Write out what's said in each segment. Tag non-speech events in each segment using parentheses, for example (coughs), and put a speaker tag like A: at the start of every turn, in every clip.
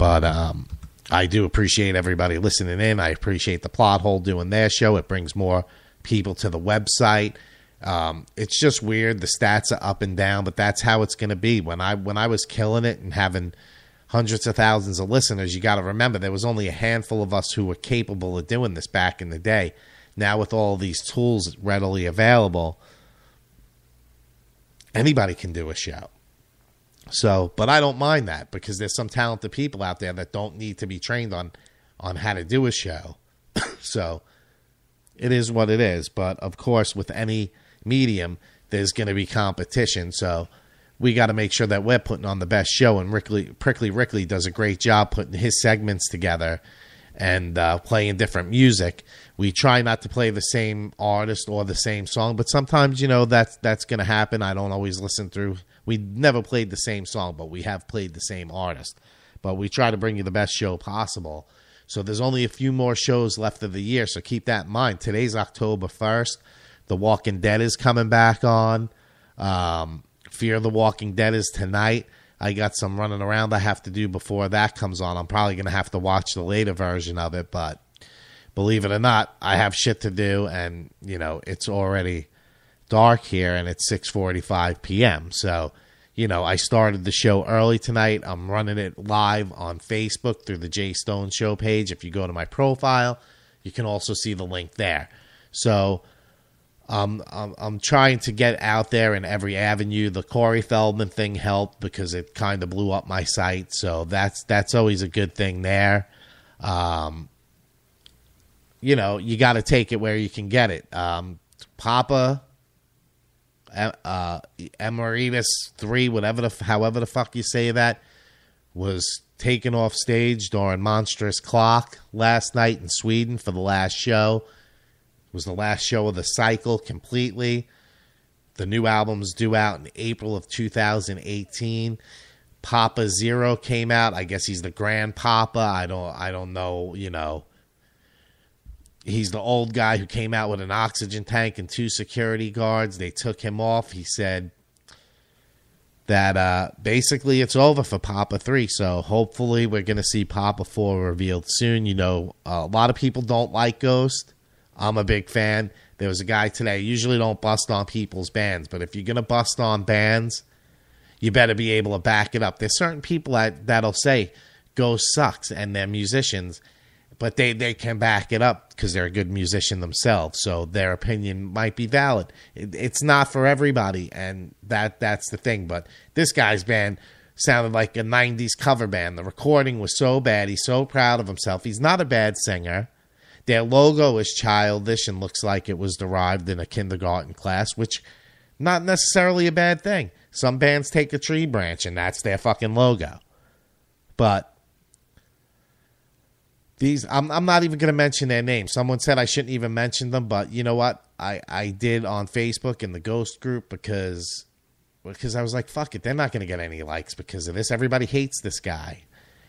A: But um, I do appreciate everybody listening in. I appreciate the plot hole doing their show. It brings more people to the website. Um, it's just weird. The stats are up and down, but that's how it's going to be. When I when I was killing it and having hundreds of thousands of listeners, you got to remember there was only a handful of us who were capable of doing this back in the day. Now with all these tools readily available, anybody can do a show. So, but I don't mind that because there's some talented people out there that don't need to be trained on on how to do a show. (coughs) so, it is what it is. But of course, with any medium, there's going to be competition. So, we got to make sure that we're putting on the best show. And Rickly, Prickly Rickly does a great job putting his segments together and uh, playing different music. We try not to play the same artist or the same song, but sometimes you know that's that's going to happen. I don't always listen through. We never played the same song, but we have played the same artist. But we try to bring you the best show possible. So there's only a few more shows left of the year, so keep that in mind. Today's October first. The Walking Dead is coming back on. Um, Fear the Walking Dead is tonight. I got some running around I have to do before that comes on. I'm probably going to have to watch the later version of it, but believe it or not, I have shit to do, and you know it's already dark here, and it's 6:45 p.m. So, you know, I started the show early tonight. I'm running it live on Facebook through the Jay Stone Show page. If you go to my profile, you can also see the link there. So. Um, I'm, I'm trying to get out there in every avenue. The Corey Feldman thing helped because it kind of blew up my site, so that's that's always a good thing there. Um, you know, you got to take it where you can get it. Um, Papa, uh, Emeritus three, whatever the however the fuck you say that, was taken off stage during Monstrance Clock last night in Sweden for the last show was the last show of the cycle completely. The new album's due out in April of 2018. Papa Zero came out. I guess he's the grandpapa. I don't I don't know, you know. He's the old guy who came out with an oxygen tank and two security guards. They took him off. He said that uh, basically it's over for Papa 3. So hopefully we're going to see Papa 4 revealed soon. You know, a lot of people don't like Ghost. I'm a big fan. There was a guy today. Usually don't bust on people's bands, but if you're gonna bust on bands, you better be able to back it up. There's certain people that that'll say Ghost sucks and they're musicians, but they they can back it up because they're a good musician themselves. So their opinion might be valid. It, it's not for everybody, and that that's the thing. But this guy's band sounded like a 90s cover band. The recording was so bad. He's so proud of himself. He's not a bad singer. Their logo is childish and looks like it was derived in a kindergarten class, which not necessarily a bad thing. Some bands take a tree branch and that's their fucking logo. But these I'm I'm not even going to mention their name. Someone said I shouldn't even mention them, but you know what? I I did on Facebook in the Ghost group because because I was like, fuck it, they're not going to get any likes because of this. Everybody hates this guy.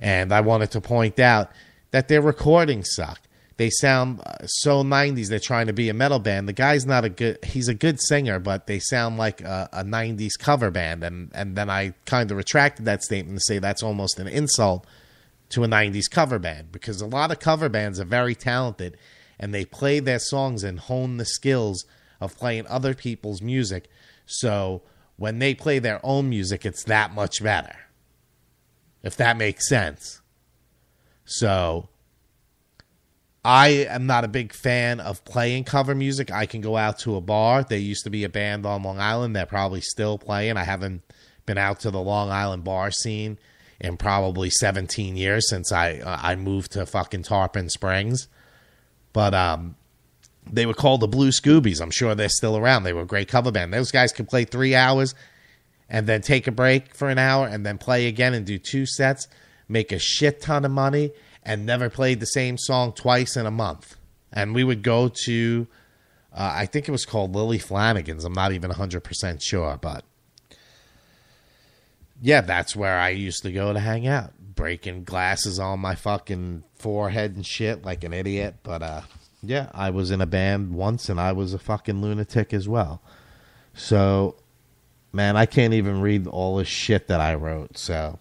A: And I wanted to point out that their recordings suck they sound uh, so 90s they're trying to be a metal band the guy's not a good he's a good singer but they sound like a, a 90s cover band and and then i kind of retracted that statement to say that's almost an insult to a 90s cover band because a lot of cover bands are very talented and they play their songs and hone the skills of playing other people's music so when they play their own music it's that much better if that makes sense so I am not a big fan of playing cover music. I can go out to a bar. There used to be a band on Long Island. They're probably still playing. I haven't been out to the Long Island bar scene in probably 17 years since I uh, I moved to fucking Tarpon Springs. But um, they were called the Blue Scoobies. I'm sure they're still around. They were a great cover band. Those guys could play three hours and then take a break for an hour and then play again and do two sets, make a shit ton of money and never played the same song twice in a month. And we would go to, uh, I think it was called Lily Flanagan's. I'm not even 100% sure, but yeah, that's where I used to go to hang out, breaking glasses on my fucking forehead and shit like an idiot. But uh, yeah, I was in a band once and I was a fucking lunatic as well. So, man, I can't even read all the shit that I wrote. So,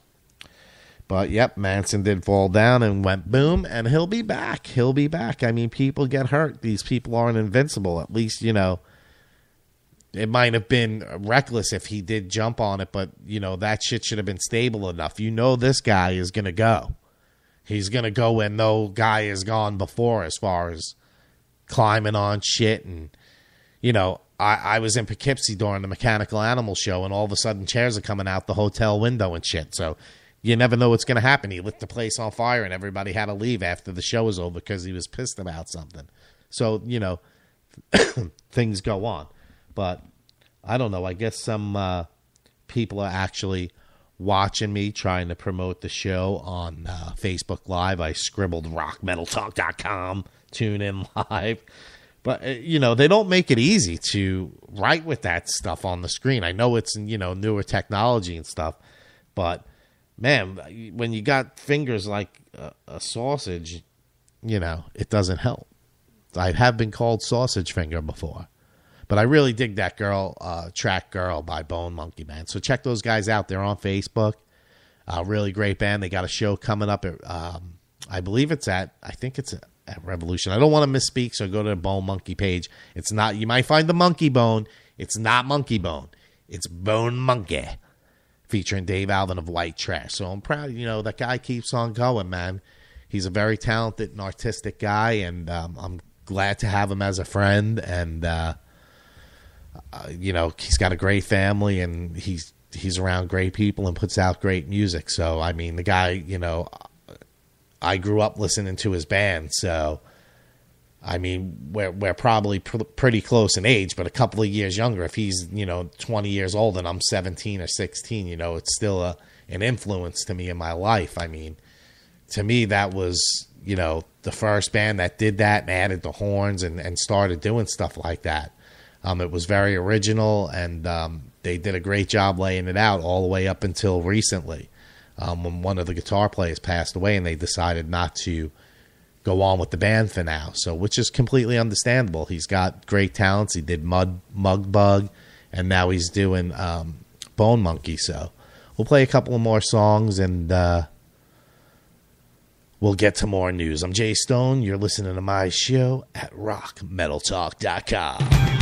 A: But yep, Manson did fall down and went boom, and he'll be back. He'll be back. I mean, people get hurt. These people aren't invincible. At least, you know, it might have been reckless if he did jump on it, but, you know, that shit should have been stable enough. You know, this guy is going to go. He's going to go when no guy has gone before as far as climbing on shit. And, you know, I, I was in Poughkeepsie during the mechanical animal show, and all of a sudden chairs are coming out the hotel window and shit. So you never know what's going to happen. He lit the place on fire, and everybody had to leave after the show was over because he was pissed about something. So you know, (coughs) things go on. But I don't know. I guess some uh, people are actually watching me trying to promote the show on uh, Facebook Live. I scribbled rockmetaltalk.com, tune in (laughs) live. But uh, you know, they don't make it easy to write with that stuff on the screen. I know it's you know newer technology and stuff, but man, when you got fingers like a, a, sausage, you know, it doesn't help. I have been called sausage finger before, but I really dig that girl, uh, Track Girl by Bone Monkey Man. So check those guys out. They're on Facebook. Uh, really great band. They got a show coming up at, um, I believe it's at, I think it's at Revolution. I don't want to misspeak, so go to the Bone Monkey page. It's not, you might find the Monkey Bone. It's not Monkey Bone. It's Bone Monkey featuring Dave Alvin of White Trash. So I'm proud, you know, that guy keeps on going, man. He's a very talented and artistic guy, and um, I'm glad to have him as a friend. And uh, uh, you know, he's got a great family, and he's he's around great people and puts out great music. So I mean, the guy, you know, I grew up listening to his band, so I mean, we're we're probably pr- pretty close in age, but a couple of years younger. If he's you know twenty years old and I'm seventeen or sixteen, you know, it's still a an influence to me in my life. I mean, to me, that was you know the first band that did that and added the horns and and started doing stuff like that. Um, it was very original, and um, they did a great job laying it out all the way up until recently, um, when one of the guitar players passed away, and they decided not to go on with the band for now. So, which is completely understandable. He's got great talents. He did Mud Mug Bug, and now he's doing um, Bone Monkey. So, we'll play a couple of more songs and uh, we'll get to more news. I'm Jay Stone. You're listening to my show at rockmetaltalk.com.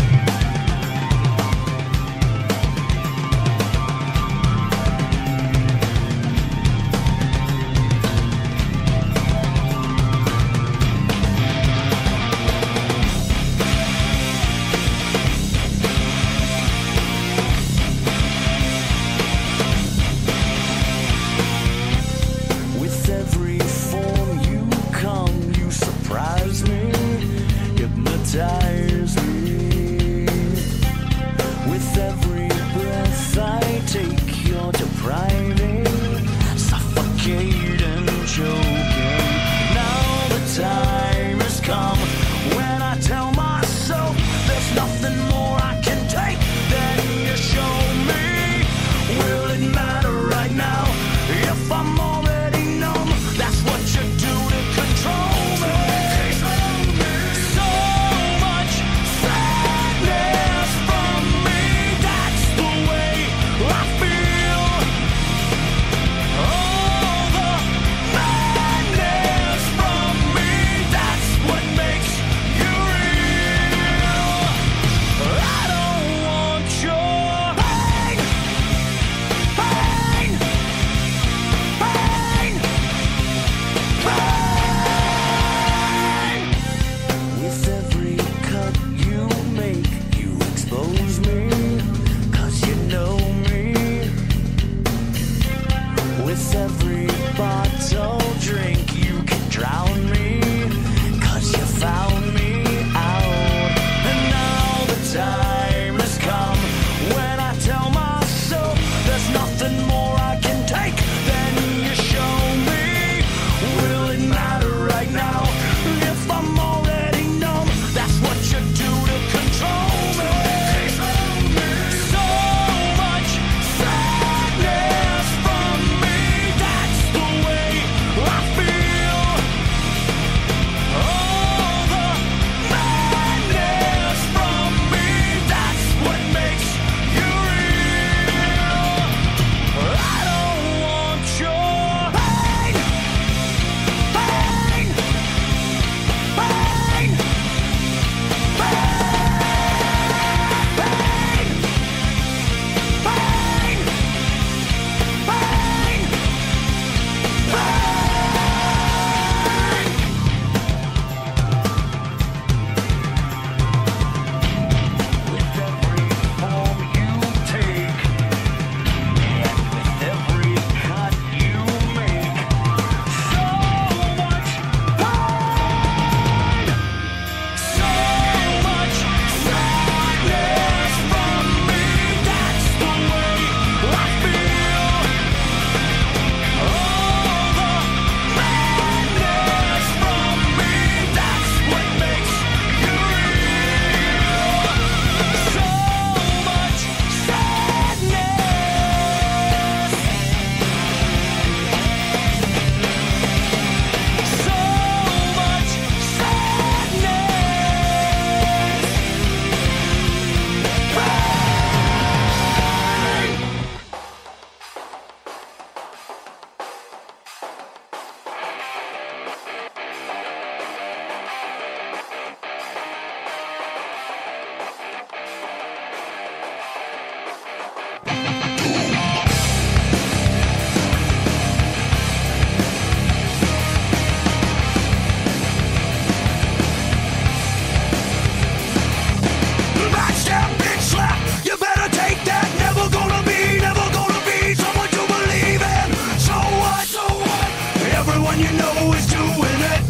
B: you know is doing it.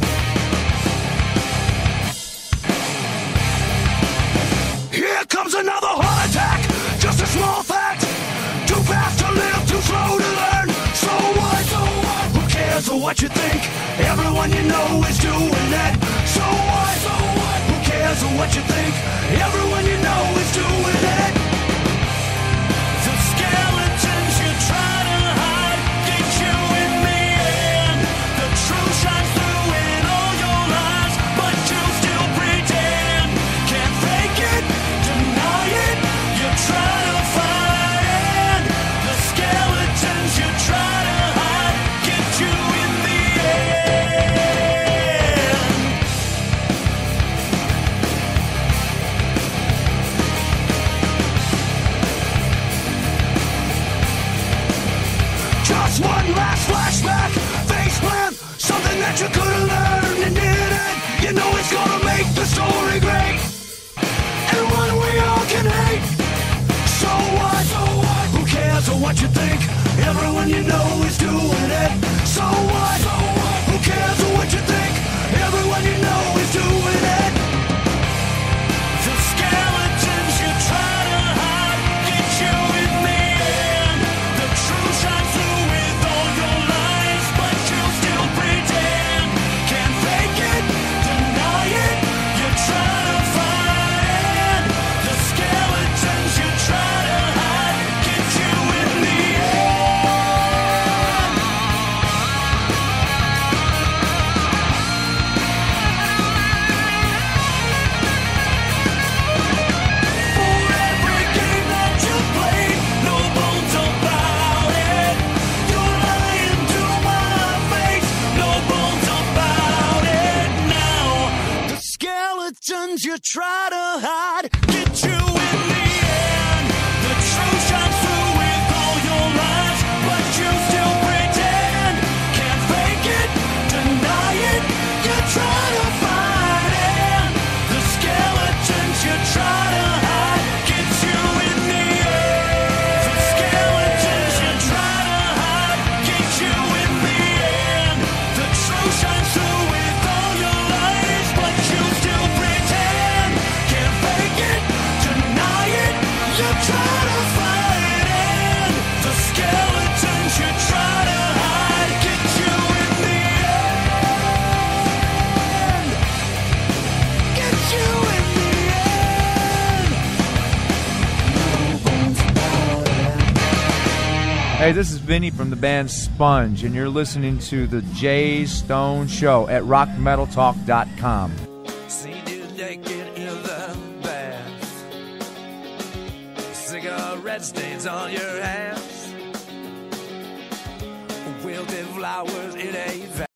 B: Here comes another heart attack, just a small fact. Too fast to live, too slow to learn. So what? So what? Who cares what you think? Everyone you know is doing it. So what? So what? Who cares what you think? Everyone you know is doing it. Just one last flashback, face plant, something that you could have learned and didn't. You know it's gonna make the story great, and one we all can hate. So what? So what? Who cares what you think? Everyone you know is doing it. So what? So what? Who cares what you think? Try to hide
C: Hey, this is Vinny from the band Sponge, and you're listening to the Jay Stone Show at rockmetaltalk.com.
B: See you naked in the bath. Cigarette stains on your hands. Wilted flowers in a.